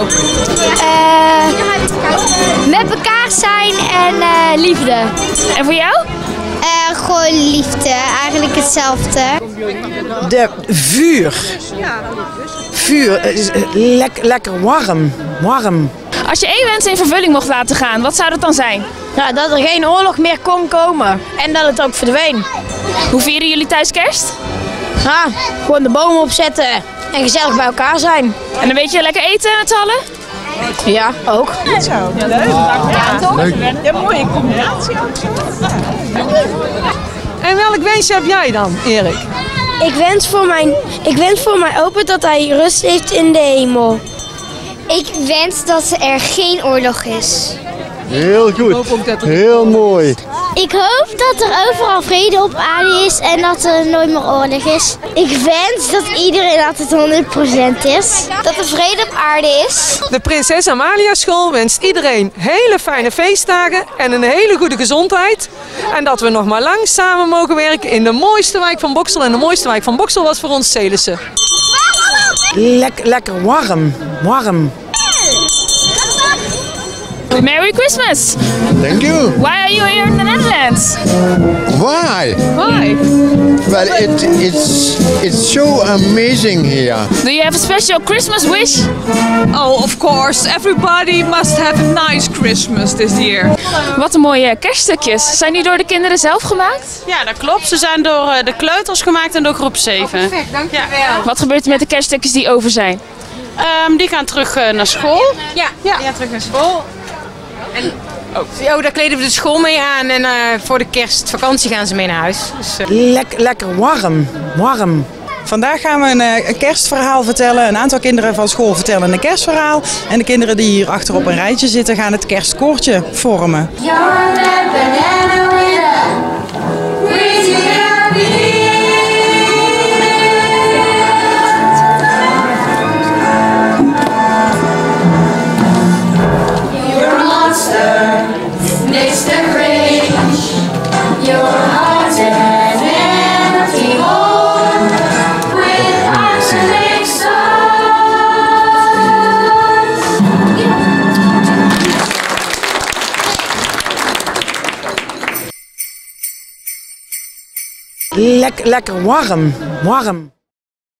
jou? Eh, met elkaar zijn en eh, liefde. En voor jou? Eh, gewoon liefde, eigenlijk hetzelfde. De vuur. Vuur. Lek, lekker warm. Warm. Als je één wens in vervulling mocht laten gaan, wat zou dat dan zijn? Ja, dat er geen oorlog meer kon komen. En dat het ook verdween. Hoe vieren jullie thuis kerst? Ja, gewoon de bomen opzetten en gezellig bij elkaar zijn. En een beetje lekker eten met z'n allen? Ja, ook. En welk wensje heb jij dan, Erik? Ik wens voor mijn, ik wens voor mijn opa dat hij rust heeft in de hemel. Ik wens dat er geen oorlog is. Heel goed. Heel mooi. Ik hoop dat er overal vrede op aarde is en dat er nooit meer oorlog is. Ik wens dat iedereen altijd 100% is. Dat er vrede op aarde is. De Prinses Amalia School wenst iedereen hele fijne feestdagen en een hele goede gezondheid. En dat we nog maar lang samen mogen werken in de mooiste wijk van Boksel. En de mooiste wijk van Boksel was voor ons Celissen. Lek, lekker warm. Warm. Merry Christmas! Thank you. Why are you here in the Netherlands? Why? Why? Well, it, it's it's so amazing here. Do you have a special Christmas wish? Oh, of course. Everybody must have a nice Christmas this year. Wat een mooie kerststukjes. Zijn die door de kinderen zelf gemaakt? Ja, dat klopt. Ze zijn door eh, de kleuters gemaakt en door groep 7. Wat gebeurt er met de kerststukjes die over zijn? Ehm, die gaan terug eh, naar school. Ja, ja. Die gaan terug naar school. En, oh. daar kleden we de school mee aan en eh, voor de kerstvakantie gaan ze mee naar huis. Dus, eh, Lek, lekker warm. Warm. Vandaag gaan we een, eh, een kerstverhaal vertellen. Een aantal kinderen van school vertellen een kerstverhaal. En de kinderen die hier achter op een rijtje zitten gaan het kerstkoortje vormen. Lek, lekker warm. Warm.